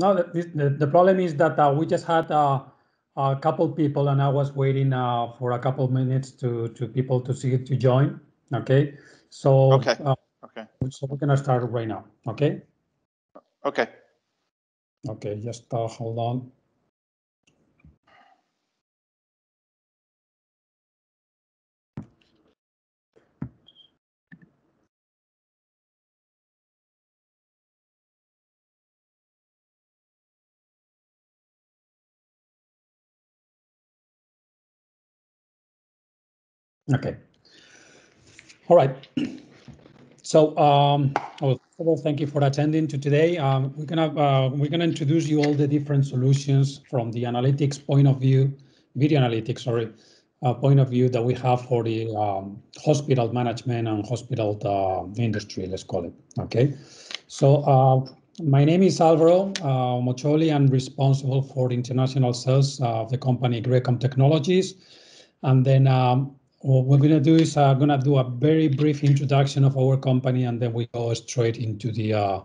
No, the, the, the problem is that uh, we just had uh, a couple people and I was waiting uh, for a couple minutes to, to people to see to join. Okay. So, Okay. uh, Okay, so we're gonna start right now. Okay. okay. Okay. Just uh, hold on. Okay. All right. So, um, well, thank you for attending to today. Um, we're gonna uh, we're gonna introduce you all the different solutions from the analytics point of view, video analytics, sorry, uh, point of view that we have for the um, hospital management and hospital uh, industry. Let's call it. Okay. So, uh, my name is Alvaro uh, Mocholi. I'm responsible for international sales of the company Grekkom Technologies, and then. Um, what we're gonna do is uh, gonna do a very brief introduction of our company, and then we go straight into the uh,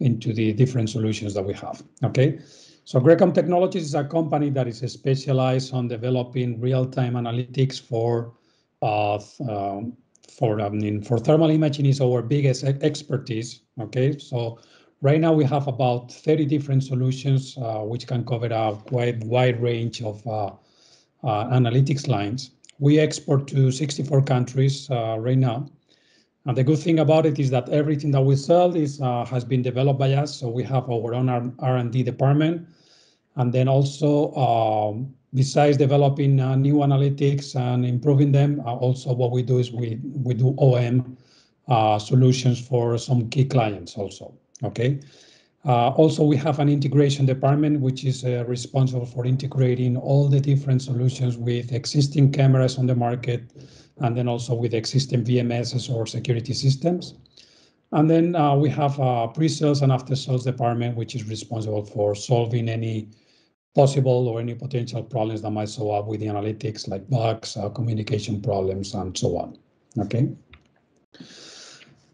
into the different solutions that we have. Okay, so Grekkom Technologies is a company that is specialized on developing real-time analytics for uh, um, for I mean for thermal imaging is our biggest expertise. Okay, so right now we have about 30 different solutions uh, which can cover a quite wide range of uh, uh, analytics lines. We export to 64 countries uh, right now. And the good thing about it is that everything that we sell is uh, has been developed by us. So we have our own R&D department. And then also, um, besides developing uh, new analytics and improving them, uh, also what we do is we, we do OEM uh, solutions for some key clients also, okay? Uh, also, we have an integration department which is uh, responsible for integrating all the different solutions with existing cameras on the market and then also with existing VMSs or security systems. And then uh, we have a pre-sales and after-sales department which is responsible for solving any possible or any potential problems that might show up with the analytics like bugs, communication problems, and so on. Okay.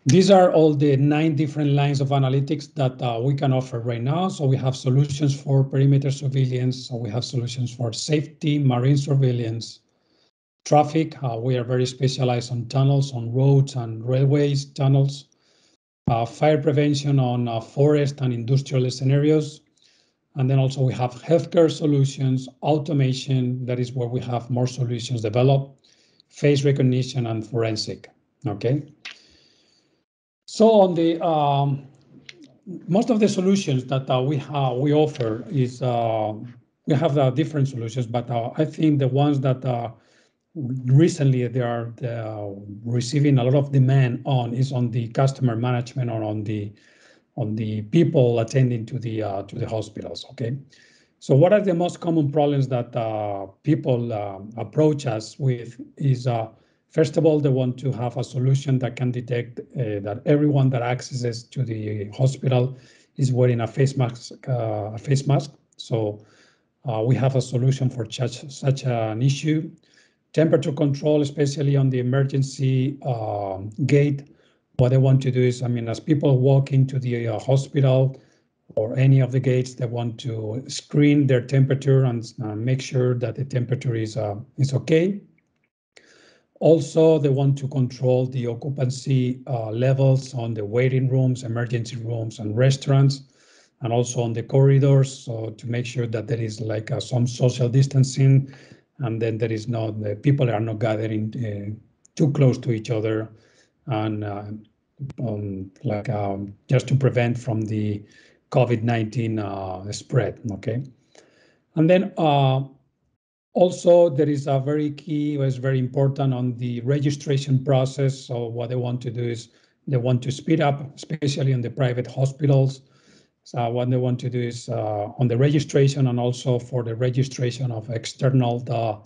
These are all the nine different lines of analytics that uh, we can offer right now. So we have solutions for perimeter surveillance. So we have solutions for safety, marine surveillance, traffic. Uh, we are very specialized on tunnels, on roads and railways tunnels. Uh, fire prevention on uh, forest and industrial scenarios. And then also we have healthcare solutions, automation, that is where we have more solutions developed, face recognition and forensic, okay? So on the um, most of the solutions that uh, we have we offer is uh, we have uh, different solutions, but uh, I think the ones that uh, recently they are uh, receiving a lot of demand on is on the customer management or on the on the people attending to the to the hospitals. Okay, so what are the most common problems that people approach us with is first of all they want to have a solution that can detect uh, that everyone that accesses to the hospital is wearing a face mask uh, a face mask. So uh, we have a solution for such such an issue. Temperature control, especially on the emergency um, gate, what they want to do is, I mean, as people walk into the uh, hospital or any of the gates, they want to screen their temperature and make sure that the temperature is uh, is okay. Also, they want to control the occupancy uh, levels on the waiting rooms, emergency rooms, and restaurants, and also on the corridors, so to make sure that there is like uh, some social distancing, and then there is not the people are not gathering uh, too close to each other, and uh, um, like um, just to prevent from the COVID-19 uh, spread. Okay, and then uh, also there is a very key, was very important on the registration process. So what they want to do is they want to speed up, especially in the private hospitals. So what they want to do is uh, on the registration and also for the registration of external the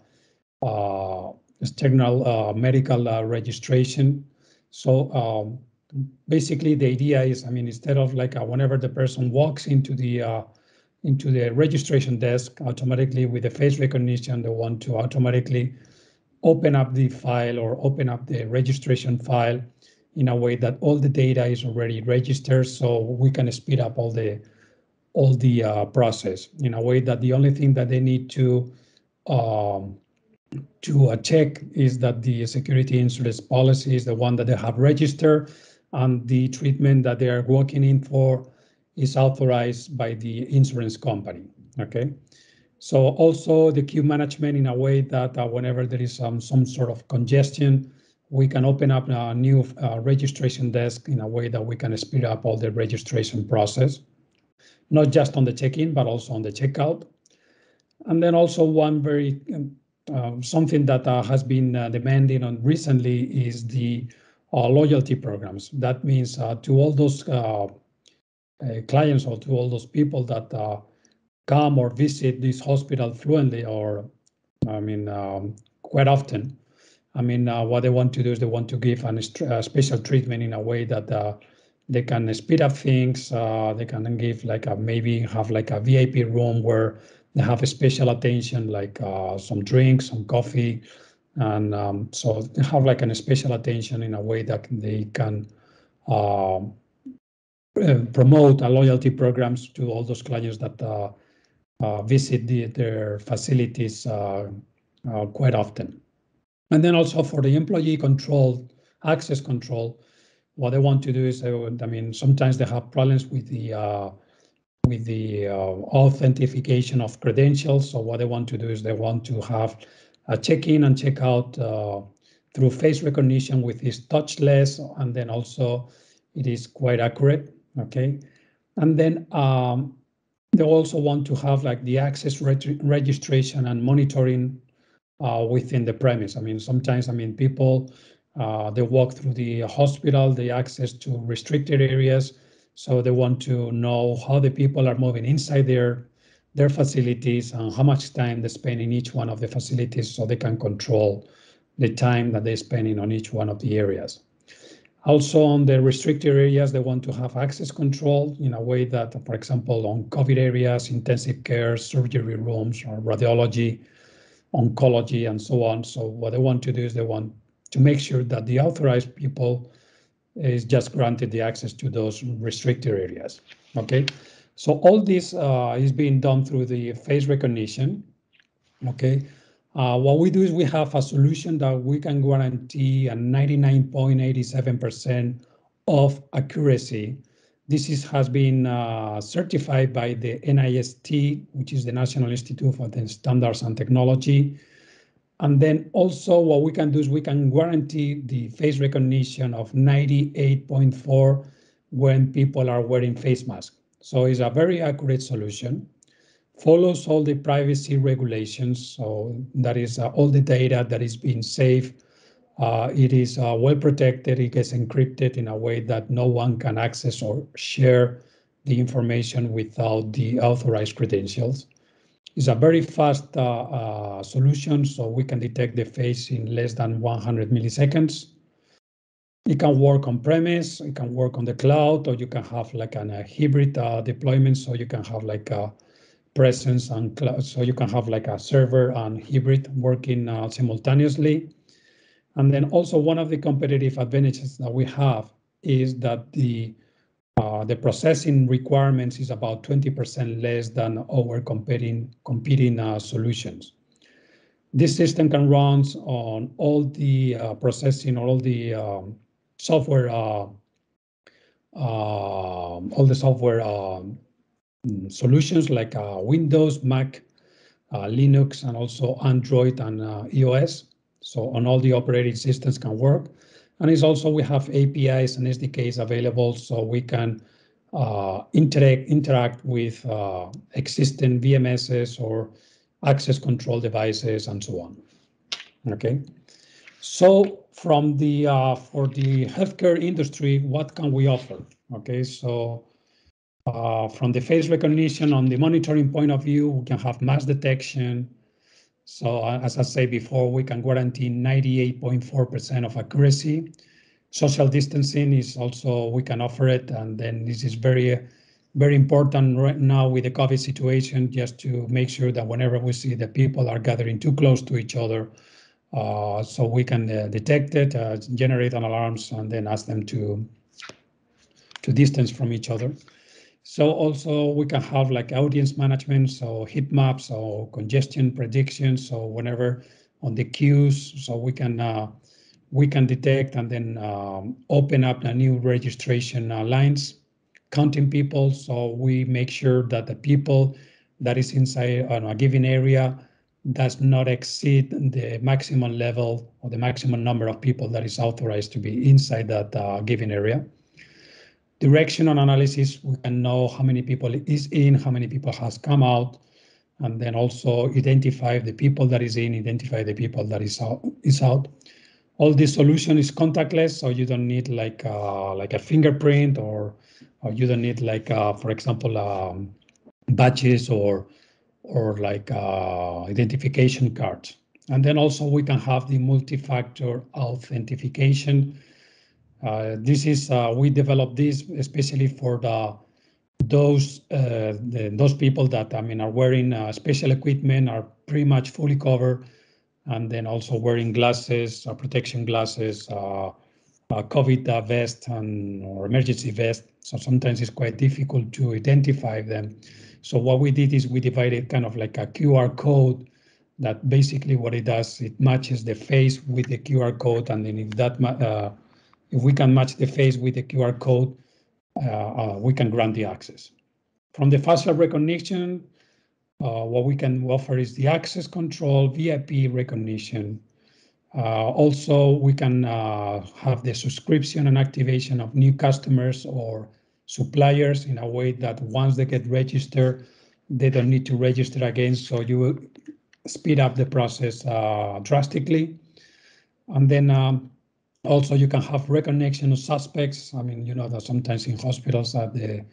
uh, external uh, medical uh, registration. So um, basically the idea is, I mean, instead of like uh, whenever the person walks into the uh, into the registration desk automatically with the face recognition, they want to automatically open up the file or open up the registration file in a way that all the data is already registered so we can speed up all the all the uh, process in a way that the only thing that they need to um, to uh, check is that the security insurance policy is the one that they have registered and the treatment that they are working in for is authorized by the insurance company. Okay. So also the queue management in a way that uh, whenever there is some some sort of congestion, we can open up a new uh, registration desk in a way that we can speed up all the registration process, not just on the check-in, but also on the checkout. And then also one very um, uh, something that uh, has been uh, demanding on recently is the uh, loyalty programs. That means to all those uh, clients or to all those people that come or visit this hospital fluently or, I mean, um, quite often, I mean, uh, what they want to do is they want to give an, a special treatment in a way that uh, they can speed up things. Uh, they can give like a, maybe have like a VIP room where they have a special attention, like uh, some drinks, some coffee, and um, so they have like a special attention in a way that they can uh, promote a loyalty programs to all those clients that uh, visit the, their facilities quite often. And then also for the employee control, access control, what they want to do is, uh, I mean, sometimes they have problems with the uh, with the uh, authentication of credentials. So what they want to do is they want to have a check-in and check-out uh, through face recognition with this touchless, and then also it is quite accurate. Okay, and then um, they also want to have like the access reg registration and monitoring uh, within the premise. I mean, sometimes, I mean, people, uh, they walk through the hospital, they access to restricted areas. So they want to know how the people are moving inside their, their facilities and how much time they spend in each one of the facilities so they can control the time that they're spending on each one of the areas. Also on the restricted areas, they want to have access control in a way that, for example, on COVID areas, intensive care, surgery rooms, or radiology, oncology and so on. So what they want to do is they want to make sure that the authorized people is just granted the access to those restricted areas. Okay, so all this uh, is being done through the face recognition. Okay, uh, what we do is we have a solution that we can guarantee a 99.87% of accuracy this is, has been uh, certified by the NIST, which is the National Institute for the Standards and Technology. And then also what we can do is we can guarantee the face recognition of 98.4 when people are wearing face masks. So it's a very accurate solution, follows all the privacy regulations. So that is uh, all the data that is being saved uh, it is uh, well protected. It gets encrypted in a way that no one can access or share the information without the authorized credentials. It's a very fast uh, uh solution, so we can detect the face in less than 100 milliseconds. It can work on premise, it can work on the cloud, or you can have like an, a hybrid uh, deployment, so you can have like a presence and cloud, so you can have like a server and hybrid working uh, simultaneously. And then also one of the competitive advantages that we have is that the uh, the processing requirements is about 20% less than our competing competing uh, solutions. This system can run on all the uh, processing, all the um, software, uh, um, all the software um, solutions like uh, Windows, Mac, uh, Linux, and also Android and iOS. So on all the operating systems can work. And it's also we have APIs and SDKs available so we can uh, interact interact with uh, existing VMSs or access control devices and so on. Okay, so from the uh, for the healthcare industry, what can we offer? Okay, so uh, from the face recognition on the monitoring point of view, we can have mass detection, so uh, as I said before, we can guarantee 98.4% of accuracy. Social distancing is also, we can offer it. And then this is very, very important right now with the COVID situation, just to make sure that whenever we see that people are gathering too close to each other, uh, so we can uh, detect it, uh, generate an alarms, and then ask them to, to distance from each other. So also we can have like audience management, so heat maps or congestion predictions, So whenever on the queues, so we can uh, we can detect and then um, open up the new registration uh, lines, counting people. So we make sure that the people that is inside uh, a given area does not exceed the maximum level or the maximum number of people that is authorized to be inside that uh, given area. Directional analysis, we can know how many people is in, how many people has come out, and then also identify the people that is in, identify the people that is out. Is out. All this solution is contactless, so you don't need like uh, like a fingerprint or or you don't need like uh, for example um, badges or or like uh, identification cards. And then also we can have the multi-factor authentication. Uh, this is uh, we developed this especially for the those uh, the, those people that I mean are wearing special equipment are pretty much fully covered, and then also wearing glasses, protection glasses, COVID vest and or emergency vest. So sometimes it's quite difficult to identify them. So what we did is we divided kind of like a QR code that basically what it does, it matches the face with the QR code. And then if that, uh, if we can match the face with the QR code, uh, uh, we can grant the access. From the facial recognition, uh, what we can offer is the access control, VIP recognition. Uh, also, we can have the subscription and activation of new customers or suppliers in a way that once they get registered, they don't need to register again. So you will speed up the process uh, drastically. And then um, also you can have reconnection of suspects. I mean, you know that sometimes in hospitals that the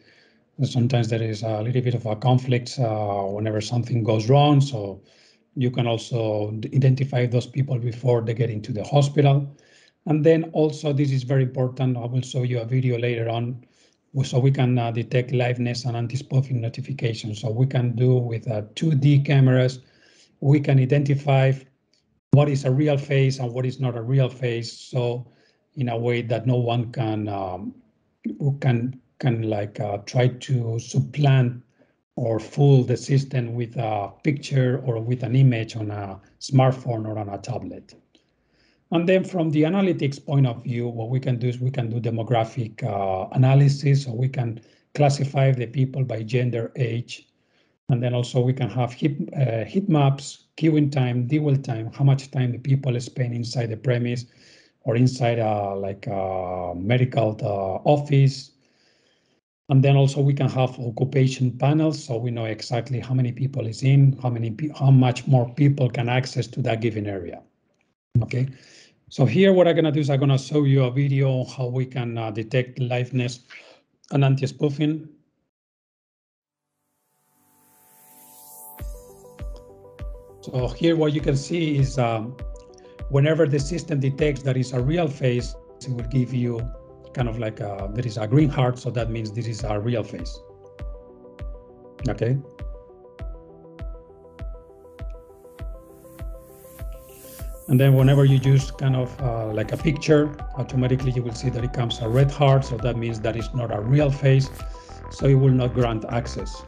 sometimes there is a little bit of a conflict uh, whenever something goes wrong. So you can also identify those people before they get into the hospital. And then also this is very important. I will show you a video later on so we can uh, detect liveness and anti-spoofing notifications. So we can do with uh, 2D cameras, we can identify what is a real face and what is not a real face. So in a way that no one can um, can can like uh, try to supplant or fool the system with a picture or with an image on a smartphone or on a tablet. And then from the analytics point of view, what we can do is we can do demographic uh, analysis, so we can classify the people by gender, age, and then also we can have heat, uh, heat maps, queuing time, dwell time, how much time the people spend inside the premise or inside a, like a medical uh, office. And then also we can have occupation panels, so we know exactly how many people is in, how many, how much more people can access to that given area. Okay, so here what I'm gonna do is I'm gonna show you a video how we can uh, detect liveness and anti-spoofing. So here what you can see is um, whenever the system detects that is a real face, it will give you kind of like a, there is a green heart, so that means this is a real face. Okay. And then whenever you use kind of uh, like a picture, automatically you will see that it comes a red heart. So that means that it's not a real face. So it will not grant access.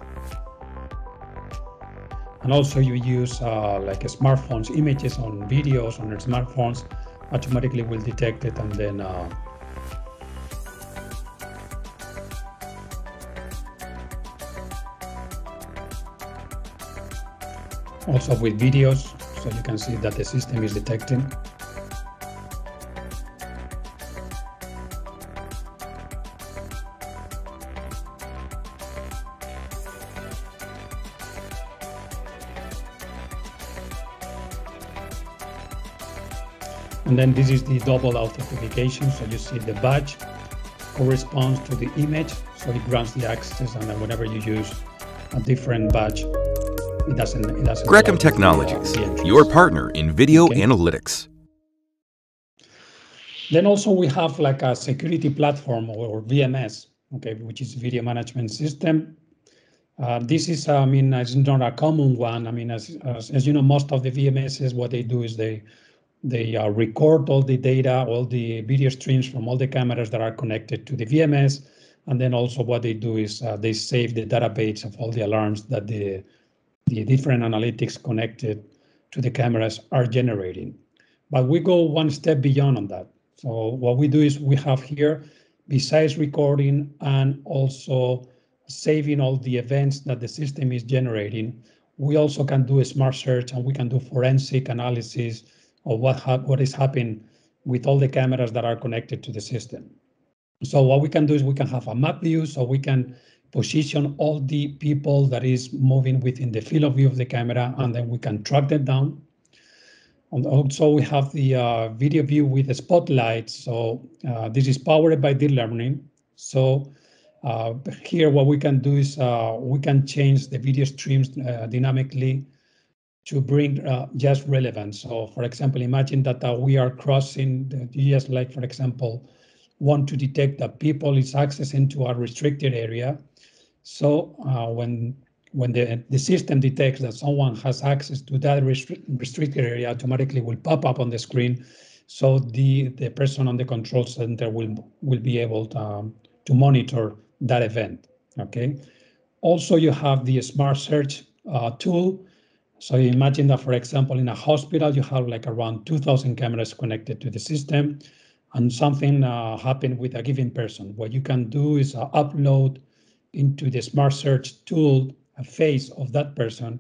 And also you use uh, like smartphones, images on videos on your smartphones, automatically will detect it and then uh, also with videos so you can see that the system is detecting. And then this is the double authentication. So you see the badge corresponds to the image. So it grants the access and then whenever you use a different badge, it doesn't, it doesn't Grekkom Technologies, your partner in video okay. analytics. Then also we have like a security platform or VMS, okay, which is video management system. Uh, this is, I mean, it's not a common one. I mean, as, as, as you know, most of the VMSs, what they do is they they uh, record all the data, all the video streams from all the cameras that are connected to the VMS, And then also what they do is uh, they save the database of all the alarms that the, the different analytics connected to the cameras are generating. But we go one step beyond on that. So what we do is we have here, besides recording and also saving all the events that the system is generating, we also can do a smart search and we can do forensic analysis of what, what is happening with all the cameras that are connected to the system. So what we can do is we can have a map view, so we can position all the people that is moving within the field of view of the camera, and then we can track them down. And also we have the uh, video view with the spotlight. So uh, this is powered by deep learning. So uh, here what we can do is uh, we can change the video streams uh, dynamically to bring uh, just relevance. So for example, imagine that we are crossing the US, like for example, want to detect that people is accessing to a restricted area. So uh, when when the, the system detects that someone has access to that restri restricted area, automatically will pop up on the screen. So the, the person on the control center will, will be able to, um, to monitor that event, okay? Also, you have the smart search uh, tool. So imagine that, for example, in a hospital, you have like around 2000 cameras connected to the system and something uh, happened with a given person. What you can do is uh, upload into the smart search tool a face of that person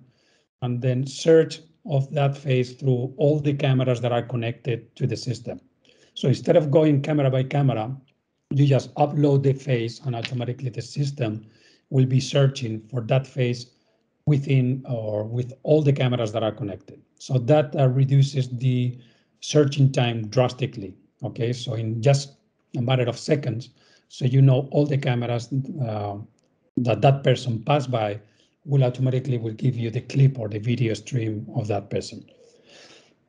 and then search of that face through all the cameras that are connected to the system. So instead of going camera by camera, you just upload the face and automatically the system will be searching for that face within or with all the cameras that are connected. So that uh, reduces the searching time drastically. Okay, so in just a matter of seconds, so you know all the cameras uh, that that person passed by will automatically will give you the clip or the video stream of that person.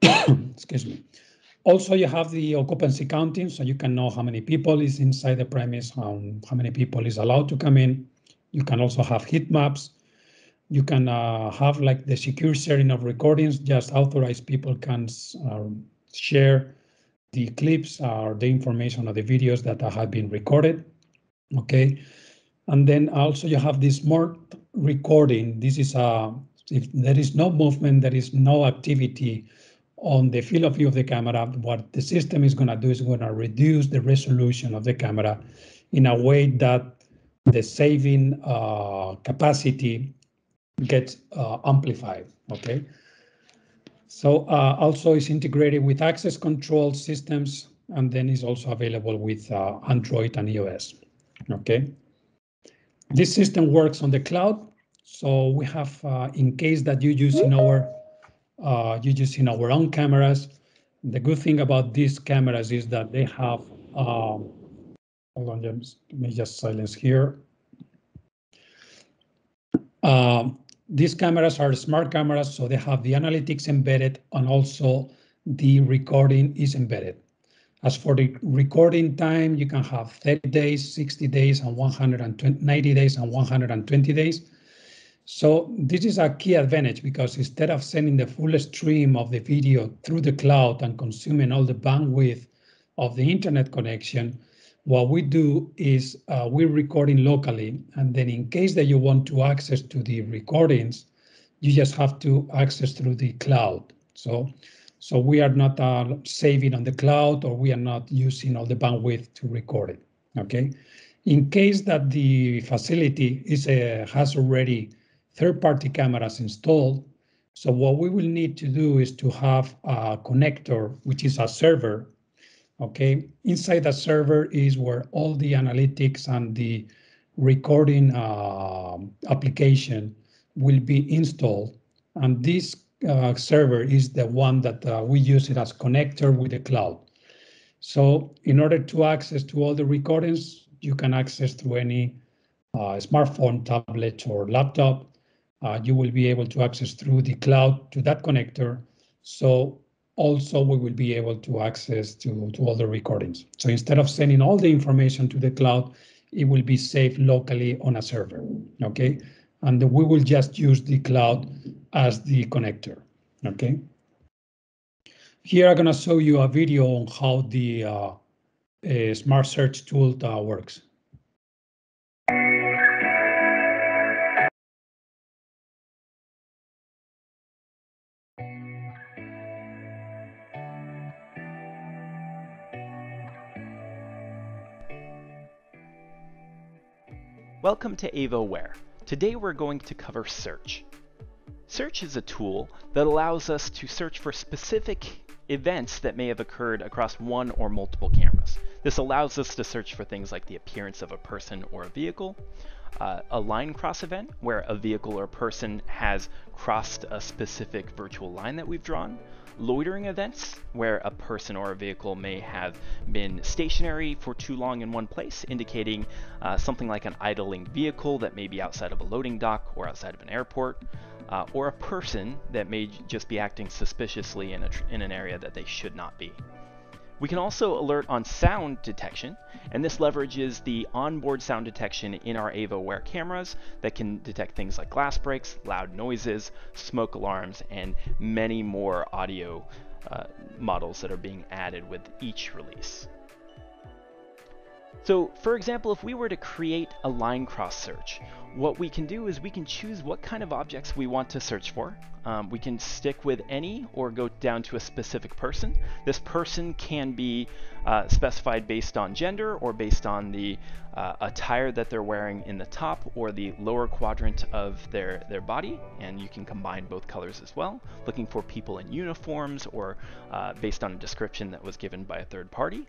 Excuse me. Also, you have the occupancy counting, so you can know how many people is inside the premise, how, how many people is allowed to come in. You can also have heat maps. You can uh, have like the secure sharing of recordings, just authorized people can uh, share the clips or the information or the videos that have been recorded. Okay. And then also you have this smart recording. This is a, if there is no movement, there is no activity on the field of view of the camera, what the system is going to do is going to reduce the resolution of the camera in a way that the saving uh, capacity gets uh, amplified, okay? So uh, also is integrated with access control systems and then is also available with uh, Android and iOS. Okay. This system works on the cloud. So we have, uh, in case that you use in our, uh, you use in our own cameras. The good thing about these cameras is that they have, um, hold on, let me just silence here. Um, these cameras are smart cameras, so they have the analytics embedded and also the recording is embedded. As for the recording time, you can have 30 days, 60 days, and 190 days and 120 days. So this is a key advantage because instead of sending the full stream of the video through the cloud and consuming all the bandwidth of the internet connection, what we do is uh, we're recording locally, and then in case that you want to access to the recordings, you just have to access through the cloud. So, so we are not uh, saving on the cloud or we are not using all the bandwidth to record it. Okay. In case that the facility is a, uh, has already third-party cameras installed, so what we will need to do is to have a connector, which is a server Okay, inside the server is where all the analytics and the recording uh, application will be installed. And this uh, server is the one that uh, we use it as connector with the cloud. So in order to access to all the recordings, you can access through any uh, smartphone, tablet, or laptop. Uh, you will be able to access through the cloud to that connector. So also we will be able to access to, to all the recordings. So instead of sending all the information to the cloud, it will be saved locally on a server, okay? And we will just use the cloud as the connector, okay? Here I'm gonna show you a video on how the uh, uh, smart search tool uh, works. Welcome to AvaAware. Today we're going to cover search. Search is a tool that allows us to search for specific events that may have occurred across one or multiple cameras. This allows us to search for things like the appearance of a person or a vehicle, uh, a line cross event where a vehicle or person has crossed a specific virtual line that we've drawn, loitering events, where a person or a vehicle may have been stationary for too long in one place, indicating uh, something like an idling vehicle that may be outside of a loading dock or outside of an airport, uh, or a person that may just be acting suspiciously in, a in an area that they should not be. We can also alert on sound detection, and this leverages the onboard sound detection in our AvaAware cameras that can detect things like glass breaks, loud noises, smoke alarms, and many more audio uh, models that are being added with each release. So for example, if we were to create a line cross search, what we can do is we can choose what kind of objects we want to search for. Um, we can stick with any or go down to a specific person. This person can be uh, specified based on gender or based on the uh, attire that they're wearing in the top or the lower quadrant of their, their body, and you can combine both colors as well, looking for people in uniforms or uh, based on a description that was given by a third party.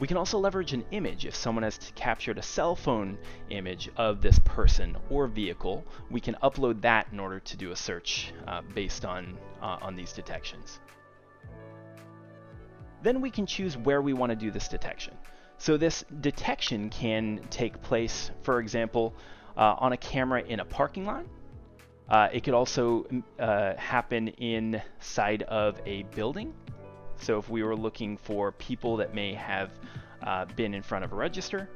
We can also leverage an image. If someone has captured a cell phone image of this person or vehicle, we can upload that in order to do a search uh, based on, uh, on these detections. Then we can choose where we want to do this detection. So this detection can take place, for example, uh, on a camera in a parking lot. Uh, it could also uh, happen inside of a building so if we were looking for people that may have uh, been in front of a register,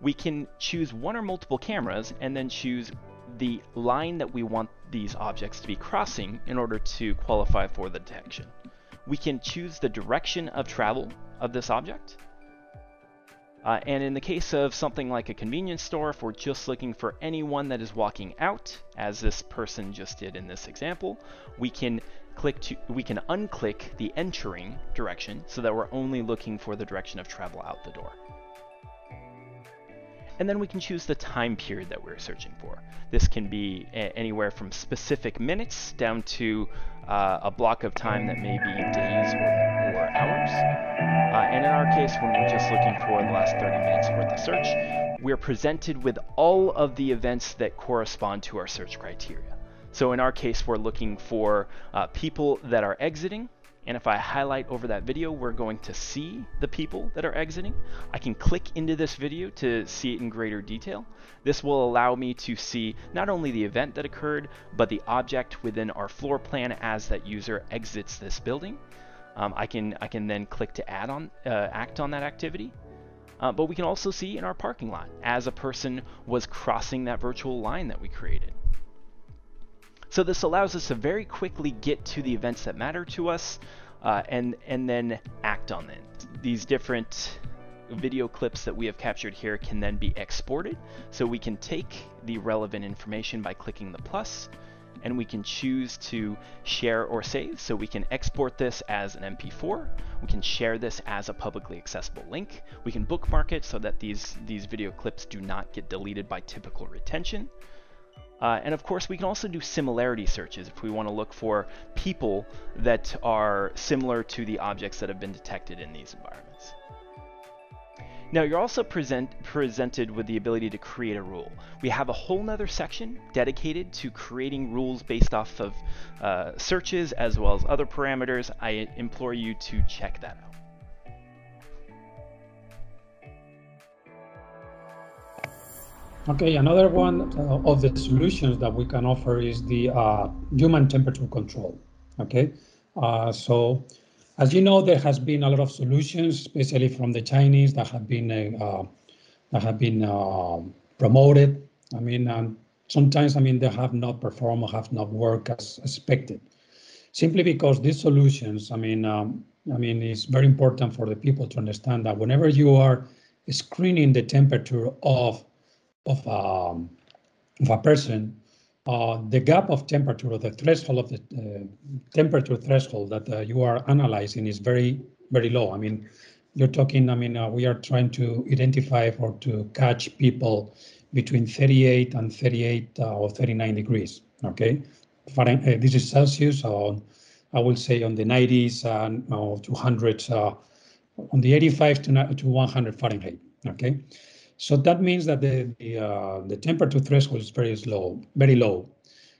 we can choose one or multiple cameras and then choose the line that we want these objects to be crossing in order to qualify for the detection. We can choose the direction of travel of this object. Uh, and in the case of something like a convenience store, if we're just looking for anyone that is walking out, as this person just did in this example, we can click to, we can unclick the entering direction so that we're only looking for the direction of travel out the door. And then we can choose the time period that we're searching for. This can be anywhere from specific minutes down to uh, a block of time that may be days or, or hours. Uh, and in our case, when we're just looking for the last 30 minutes worth of search, we're presented with all of the events that correspond to our search criteria. So in our case, we're looking for uh, people that are exiting. And if I highlight over that video, we're going to see the people that are exiting. I can click into this video to see it in greater detail. This will allow me to see not only the event that occurred, but the object within our floor plan as that user exits this building. Um, I can I can then click to add on uh, act on that activity. Uh, but we can also see in our parking lot as a person was crossing that virtual line that we created. So this allows us to very quickly get to the events that matter to us uh, and, and then act on them. These different video clips that we have captured here can then be exported. So we can take the relevant information by clicking the plus and we can choose to share or save. So we can export this as an MP4. We can share this as a publicly accessible link. We can bookmark it so that these, these video clips do not get deleted by typical retention. Uh, and of course, we can also do similarity searches if we want to look for people that are similar to the objects that have been detected in these environments. Now you're also present, presented with the ability to create a rule. We have a whole nother section dedicated to creating rules based off of uh, searches as well as other parameters. I implore you to check that out. Okay, another one uh, of the solutions that we can offer is the uh, human temperature control. Okay, uh, so as you know, there has been a lot of solutions, especially from the Chinese, that have been uh, that have been uh, promoted. I mean, sometimes I mean they have not performed or have not worked as expected, simply because these solutions. I mean, um, I mean, it's very important for the people to understand that whenever you are screening the temperature of of, um, of a person, uh, the gap of temperature or the threshold of the uh, temperature threshold that uh, you are analyzing is very, very low. I mean, you're talking, I mean, uh, we are trying to identify or to catch people between 38 and 38 uh, or 39 degrees, okay? Fahrenheit, uh, this is Celsius, on, I will say on the 90s and uh, 200s, uh, on the 85 to, to 100 Fahrenheit, okay? So that means that the the, uh, the temperature threshold is very low, very low.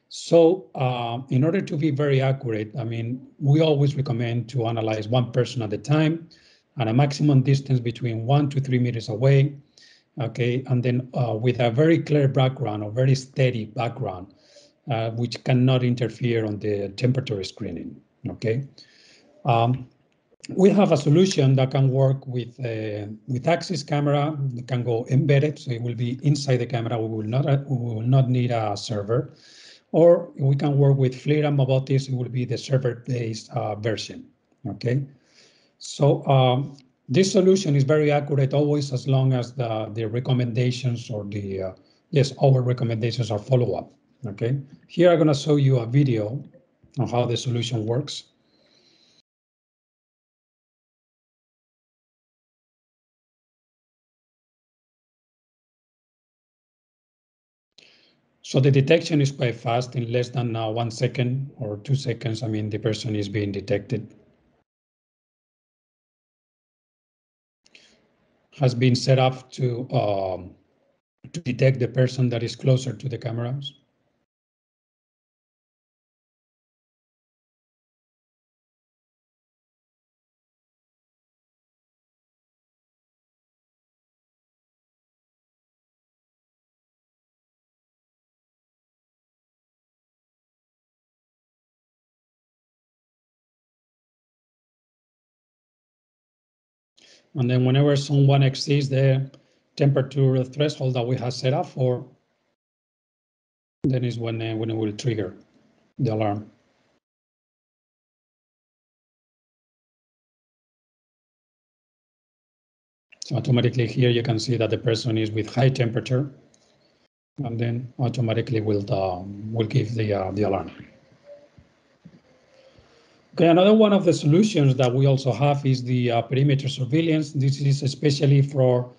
So uh, in order to be very accurate, I mean, we always recommend to analyze one person at a time and a maximum distance between one to three meters away. Okay, and then uh, with a very clear background or very steady background, uh, which cannot interfere on the temperature screening. Okay. Um, we have a solution that can work with uh, with Axis camera. It can go embedded, so it will be inside the camera. We will not we will not need a server, or we can work with FLIR and Mobotix. It will be the server-based uh, version. Okay, so um, this solution is very accurate always as long as the the recommendations or the uh, yes our recommendations are follow up. Okay, here I'm gonna show you a video on how the solution works. So the detection is quite fast in less than uh, one second or two seconds. I mean, the person is being detected. Has been set up to um, to detect the person that is closer to the cameras. And then whenever someone exceeds the temperature threshold that we have set up for, then is when, uh, when it will trigger the alarm. So automatically here you can see that the person is with high temperature and then automatically will uh, will give the uh, the alarm. Okay, another one of the solutions that we also have is the uh, perimeter surveillance. This is especially for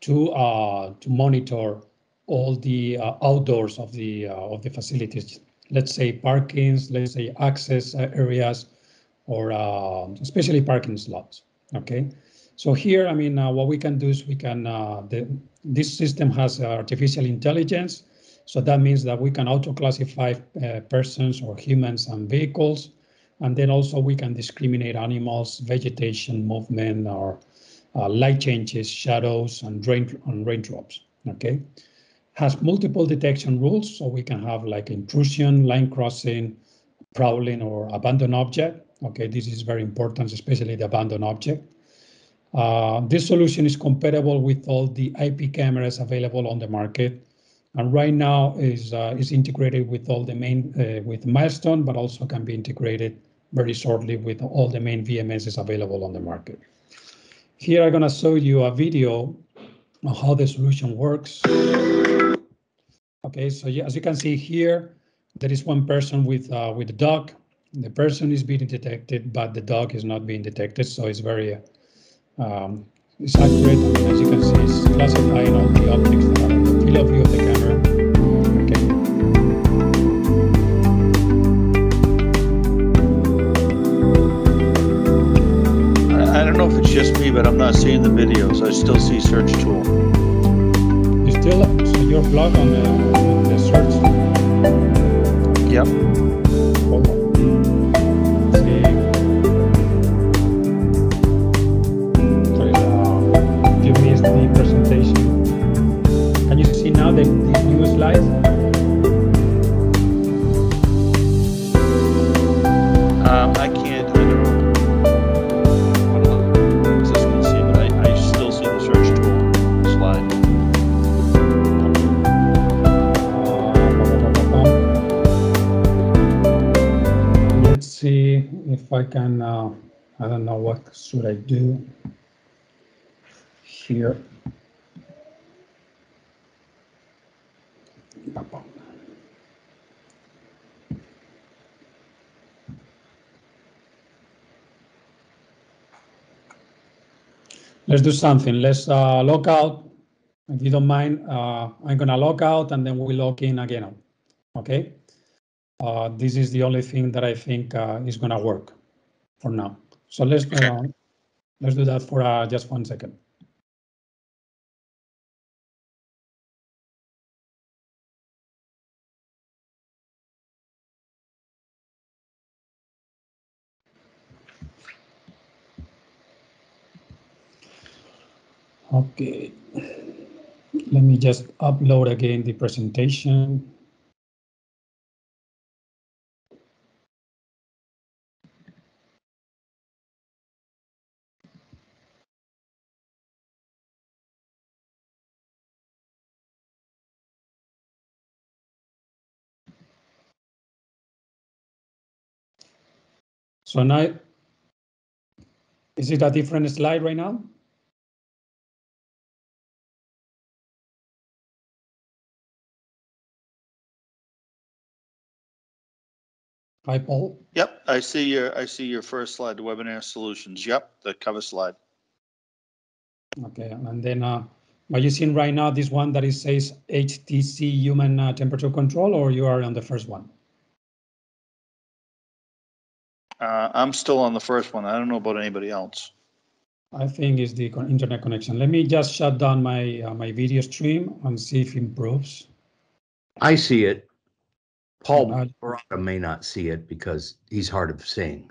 to uh, to monitor all the uh, outdoors of the uh, of the facilities. Let's say parkings, let's say access uh, areas, or uh, especially parking slots. Okay, so here, I mean, what we can do is we can the, this system has artificial intelligence, so that means that we can auto classify persons or humans and vehicles. And then also we can discriminate animals, vegetation, movement, or uh, light changes, shadows, and rain and raindrops. Okay, has multiple detection rules, so we can have like intrusion, line crossing, prowling, or abandoned object. Okay, this is very important, especially the abandoned object. Uh, this solution is compatible with all the IP cameras available on the market, and right now is uh, is integrated with all the main uh, with Milestone, but also can be integrated very shortly with all the main VMSs available on the market. Here I'm gonna show you a video on how the solution works. Okay, so yeah, as you can see here, there is one person with uh, with a dog. The person is being detected, but the dog is not being detected, so it's very um, it's accurate. As you can see, it's classifying all the objects that are in the field of view of the camera. I still see search tool. You still so your blog on the, if I can, uh, I don't know what should I do here. Let's do something. Let's uh, log out. If you don't mind, uh, I'm gonna log out and then we log in again. Okay. Uh, this is the only thing that I think uh, is gonna work for now. So let's uh, let's do that for uh, just one second. Okay, let me just upload again the presentation. So now, is it a different slide right now? Hi, Paul. Yep, I see your, I see your first slide, the webinar solutions. Yep, the cover slide. Okay, and then uh, are you seeing right now this one that it says HTC human uh, temperature control, or you are on the first one? Uh, I'm still on the first one. I don't know about anybody else. I think it's the con- internet connection. Let me just shut down my uh, my video stream and see if it improves. I see it. Paul Uh, Baraka may not see it because he's hard of seeing.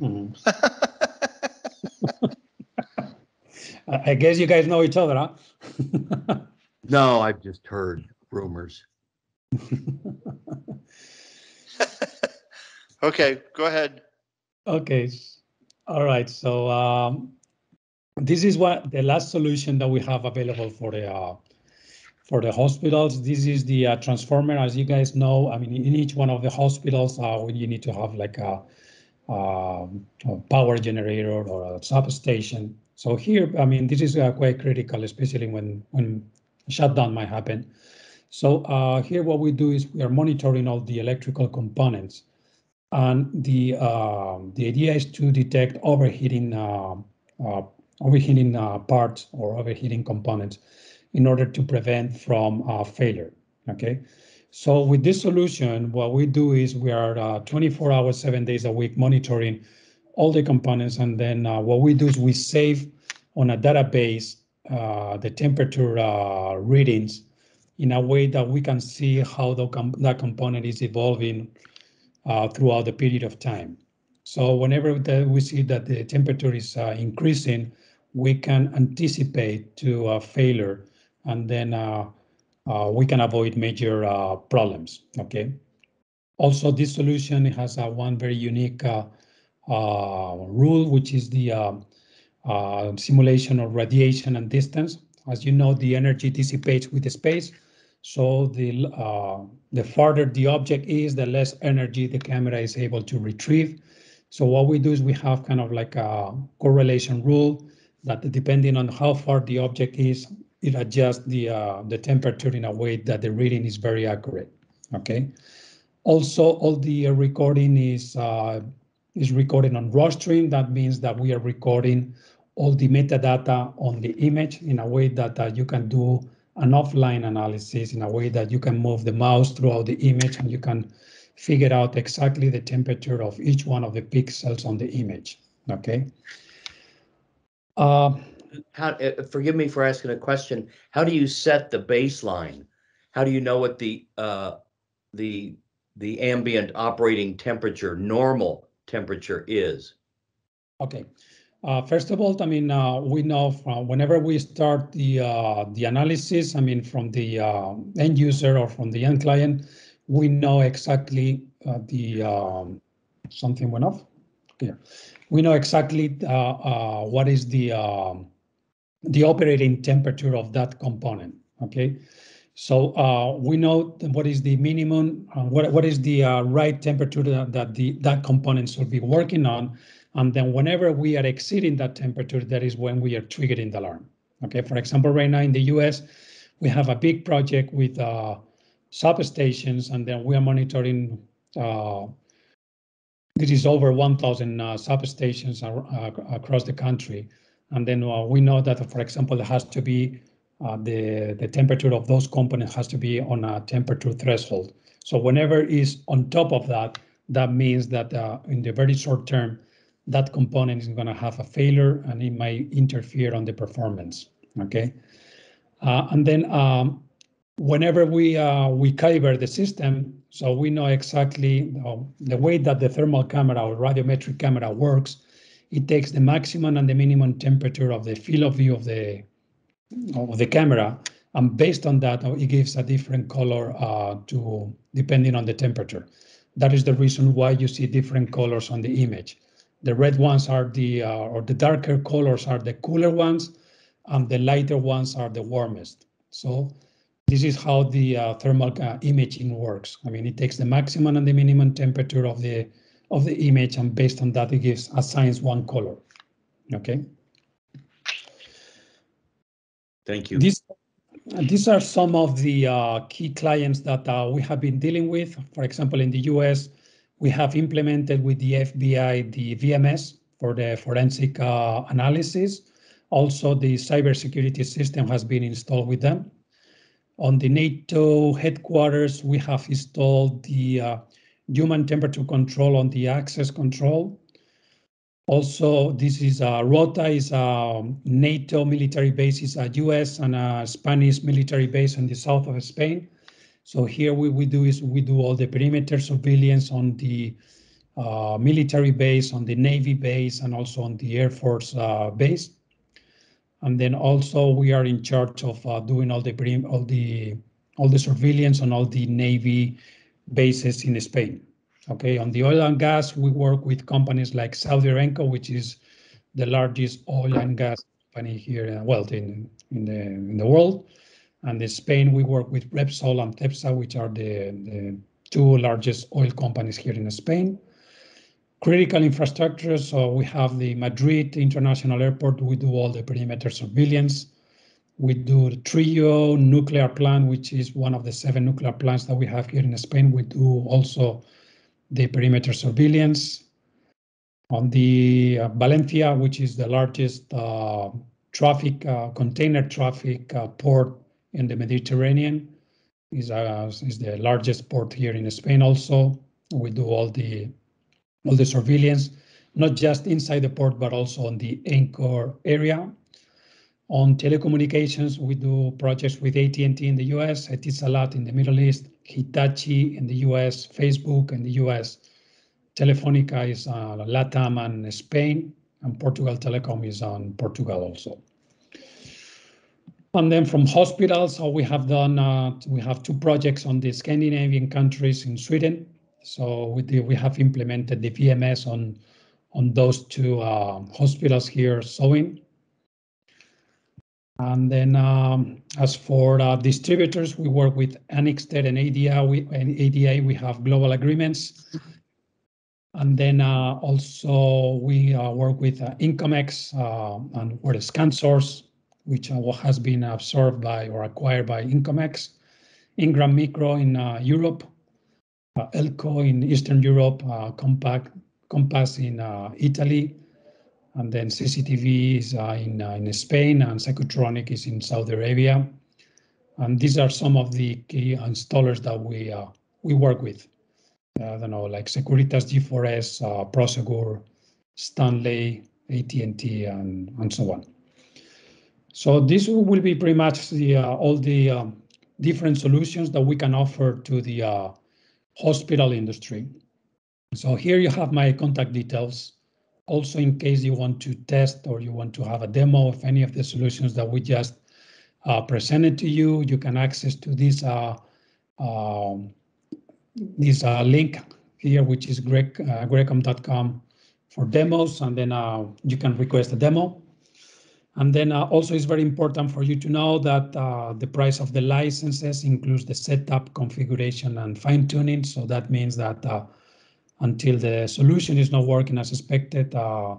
Mhm. I I guess you guys know each other, huh? No, I've just heard rumors. Okay, go ahead. Okay, all right. So um, this is what the last solution that we have available for the uh, for the hospitals. This is the uh, transformer, as you guys know. I mean, in each one of the hospitals, uh, you need to have like a, um, a power generator or a substation. So here, I mean, this is uh, quite critical, especially when when shutdown might happen. So uh, here, what we do is we are monitoring all the electrical components. And the um, the idea is to detect overheating uh, uh, overheating uh, parts or overheating components in order to prevent from uh, failure. Okay, so with this solution, what we do is we are uh, 24 hours, seven days a week monitoring all the components, and then uh, what we do is we save on a database uh, the temperature readings in a way that we can see how the com- that component is evolving uh, throughout the period of time. So whenever that we see that the temperature is uh, increasing, we can anticipate to a failure, and then uh, uh, we can avoid major uh, problems. Okay. Also, this solution has uh, one very unique uh, uh, rule, which is the uh, uh, simulation of radiation and distance. As you know, the energy dissipates with the space. So the uh, the farther the object is, the less energy the camera is able to retrieve. So what we do is we have kind of like a correlation rule that depending on how far the object is, it adjusts the uh, the temperature in a way that the reading is very accurate. Okay. Also, all the recording is uh, is recorded on raw stream. That means that we are recording all the metadata on the image in a way that uh, you can do an offline analysis in a way that you can move the mouse throughout the image and you can figure out exactly the temperature of each one of the pixels on the image. Okay. Uh, How, uh, forgive me for asking a question. How do you set the baseline? How do you know what the, uh, the, the ambient operating temperature, normal temperature is? Okay. Uh, first of all, I mean, uh, we know from whenever we start the uh, the analysis, I mean, from the uh, end user or from the end client, we know exactly uh, the um, something went off. Okay, we know exactly uh, what is the um, the operating temperature of that component. Okay, so uh, we know what is the minimum, uh, what what is the uh, right temperature that, that the that component should be working on, and then whenever we are exceeding that temperature, that is when we are triggering the alarm. Okay, for example, right now in the U.S., we have a big project with uh, substations, and then we are monitoring. Uh, this is over 1,000 uh, substations uh, across the country, and then uh, we know that, for example, there has to be uh, the the temperature of those components has to be on a temperature threshold. So whenever is on top of that, that means that in the very short term, that component is going to have a failure and it might interfere on the performance. Okay, uh, and then um, whenever we uh, we calibrate the system, so we know exactly the way that the thermal camera or radiometric camera works. It takes the maximum and the minimum temperature of the field of view of the of the camera, and based on that, it gives a different color uh, to depending on the temperature. That is the reason why you see different colors on the image. The red ones are the uh, or the darker colors are the cooler ones, and the lighter ones are the warmest. So this is how the uh, thermal uh, imaging works. I mean, it takes the maximum and the minimum temperature of the of the image, and based on that, it gives assigns one color. Okay. Thank you. These, these are some of the uh, key clients that uh, we have been dealing with. For example, in the US, we have implemented with the FBI the VMS for the forensic uh, analysis. Also, the cybersecurity system has been installed with them. On the NATO headquarters, we have installed the uh, human temperature control on the access control. Also, this is uh, ROTA is a NATO military base, is a US and a Spanish military base in the south of Spain. So here what we do is we do all the perimeter surveillance on the uh, military base, on the Navy base, and also on the Air Force uh, base. And then also we are in charge of uh, doing all the all the all the surveillance on all the Navy bases in Spain. Okay, on the oil and gas, we work with companies like Saudi Aramco, which is the largest oil and gas company here, uh, well, in in the in the world. And in Spain, we work with Repsol and Cepsa, which are the, the two largest oil companies here in Spain. Critical infrastructure, so we have the Madrid International Airport. We do all the perimeter surveillance. We do the Trillo nuclear plant, which is one of the seven nuclear plants that we have here in Spain. We do also the perimeter surveillance. On the uh, Valencia, which is the largest uh, traffic, uh, container traffic uh, port in the Mediterranean, is, uh, is the largest port here in Spain also. We do all the, all the surveillance, not just inside the port, but also on the anchor area. On telecommunications, we do projects with AT&T in the US, Etisalat in the Middle East, Hitachi in the US, Facebook in the US, Telefonica is uh, Latam and Spain, and Portugal Telecom is on Portugal also. And then from hospitals, so we have done, uh, we have two projects on the Scandinavian countries in Sweden. So we, the, we have implemented the VMS on, on those two uh, hospitals here, Sowing and then um, as for uh, distributors, we work with Anixter and ADI. We, and ADA, we have global agreements. And then uh, also we uh, work with uh, Intcomex uh, and where the ScanSource, which uh, has been absorbed by or acquired by Intcomex, Ingram Micro in uh, Europe, Elco in Eastern Europe, Compact, Compass in Italy, and then CCTV is uh, in, uh, in Spain, and Secutronic is in Saudi Arabia. And these are some of the key installers that we uh, we work with. I don't know, like Securitas, G4S, uh, Prosegur, Stanley, AT&T, and, and so on. So this will be pretty much the uh, all the um, different solutions that we can offer to the uh, hospital industry. So here you have my contact details also in case you want to test or you want to have a demo of any of the solutions that we just uh, presented to you, you can access to this uh, um, this uh, link here, which is greg, uh, grekkom.com for demos, and then you can request a demo. And then uh, also it's very important for you to know that uh, the price of the licenses includes the setup, configuration, and fine tuning. So that means that uh, until the solution is not working as expected, uh,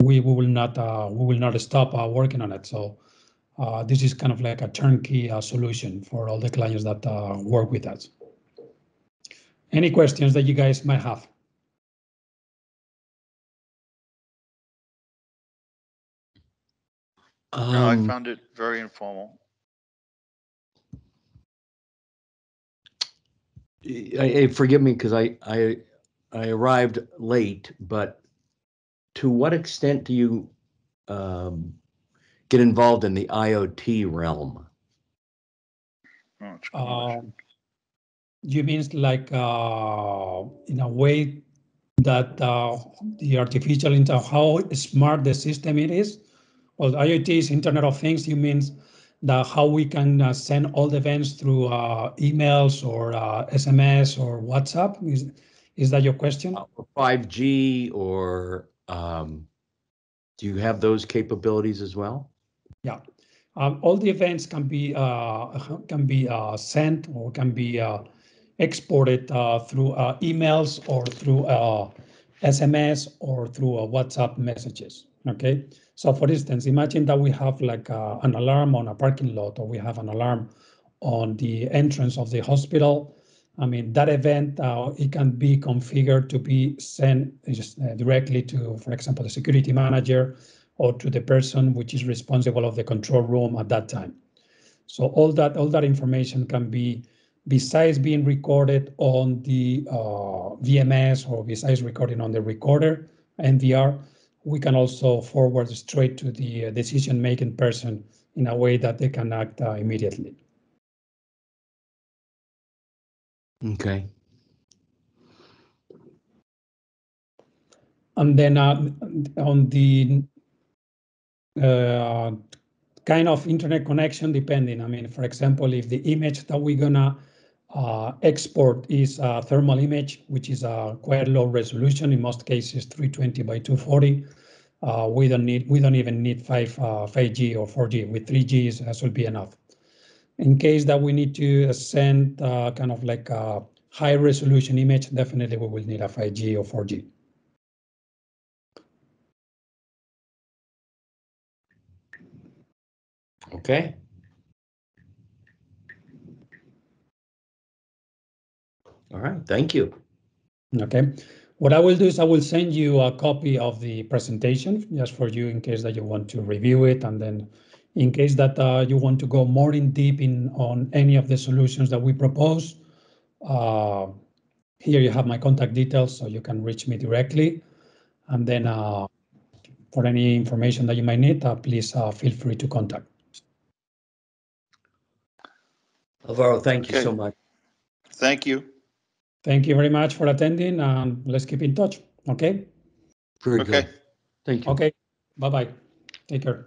we, we will not uh, we will not stop uh, working on it. So this is kind of like a turnkey solution for all the clients that work with us. Any questions that you guys might have? No, I Um, found it very informal. I, I- forgive me because I, I, I arrived late, but to what extent do you um, get involved in the IoT realm? Oh, it's good. Um, You means like uh, in a way that uh, the artificial into how smart the system it is? Well, IoT is Internet of Things. You means that how we can uh, send all the events through uh, emails or uh, SMS or WhatsApp? Is is that your question? Five G or um, do you have those capabilities as well? Yeah, um, all the events can be uh, can be uh, sent or can be uh, exported uh, through uh, emails or through uh, SMS or through uh, WhatsApp messages. Okay, so for instance, imagine that we have like uh, an alarm on a parking lot, or we have an alarm on the entrance of the hospital. I mean, that event uh, it can be configured to be sent just uh, directly to, for example, the security manager or to the person which is responsible of the control room at that time. So all that all that information can be, besides being recorded on the uh, VMS or besides recording on the recorder NVR, we can also forward straight to the uh, decision-making person in a way that they can act uh, immediately. Okay. And then uh, on the uh, kind of internet connection, depending. I mean, for example, if the image that we're gonna uh, export is a thermal image, which is a quite low resolution, in most cases 320 by 240, uh, we don't need, we don't even need 5, uh, 5G or 4G. With 3G, that will be enough. In case that we need to send uh, kind of like a high resolution image, definitely we will need a 5G or 4G. Okay. All right, thank you. Okay. What I will do is I will send you a copy of the presentation just for you in case that you want to review it. And then in case that uh, you want to go more in deep in on any of the solutions that we propose, uh, here you have my contact details so you can reach me directly. And then uh, for any information that you might need, uh, please uh, feel free to contact. Alvaro, thank you so much. Thank you. Thank you very much for attending and let's keep in touch. Okay. Very Okay. good. Thank you. Okay. Bye bye. Take care.